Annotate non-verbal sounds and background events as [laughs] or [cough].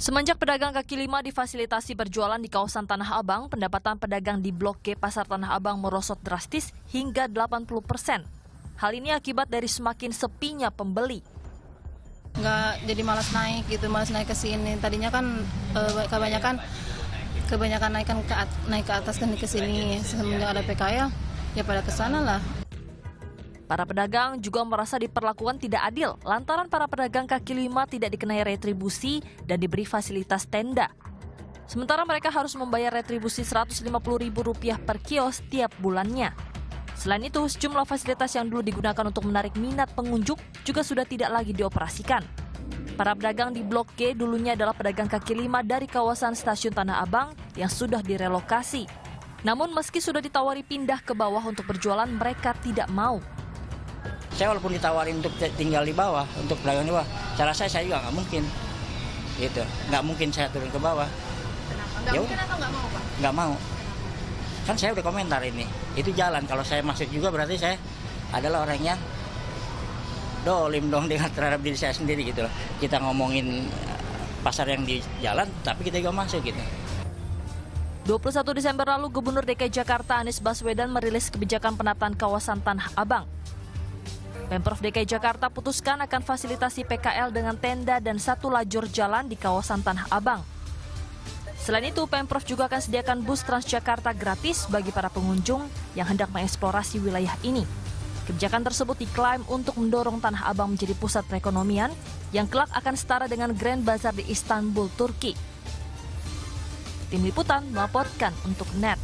Semenjak pedagang kaki lima difasilitasi berjualan di kawasan Tanah Abang, pendapatan pedagang di Blok G Pasar Tanah Abang merosot drastis hingga 80 persen. Hal ini akibat dari semakin sepinya pembeli. nggak jadi malas naik gitu malas naik ke sini tadinya kan eh, kebanyakan kebanyakan naikkan ke naik ke atas kan ke sini semenjak ada PKL ya pada ke sana lah Para pedagang juga merasa diperlakukan tidak adil lantaran para pedagang kaki lima tidak dikenai retribusi dan diberi fasilitas tenda. Sementara mereka harus membayar retribusi Rp150.000 per kios tiap bulannya. Selain itu, sejumlah fasilitas yang dulu digunakan untuk menarik minat pengunjung juga sudah tidak lagi dioperasikan. Para pedagang di Blok G dulunya adalah pedagang kaki lima dari kawasan stasiun Tanah Abang yang sudah direlokasi. Namun meski sudah ditawari pindah ke bawah untuk berjualan, mereka tidak mau. Saya walaupun ditawarin untuk tinggal di bawah untuk pedagang di bawah. Cara saya saya juga nggak mungkin. Gitu. Nggak mungkin saya turun ke bawah. Nggak Ya mungkin udah. atau nggak mau pak? Nggak mau. Kan saya udah komentar ini. Itu jalan. Kalau saya masuk juga berarti saya adalah orang yang dolim dong [laughs] dengan terhadap diri saya sendiri gitu loh. Kita ngomongin eh, pasar yang di jalan tapi kita juga masuk gitu. 21 Desember lalu, Gubernur DKI Jakarta Anies Baswedan merilis kebijakan penataan kawasan Tanah Abang. Pemprov DKI Jakarta putuskan akan fasilitasi PKL dengan tenda dan satu lajur jalan di kawasan Tanah Abang. Selain itu, Pemprov juga akan sediakan bus Transjakarta gratis bagi para pengunjung yang hendak mengeksplorasi wilayah ini. Kebijakan tersebut diklaim untuk mendorong Tanah Abang menjadi pusat perekonomian yang kelak akan setara dengan Grand Bazaar di Istanbul, Turki. Tim Liputan melaporkan untuk NET.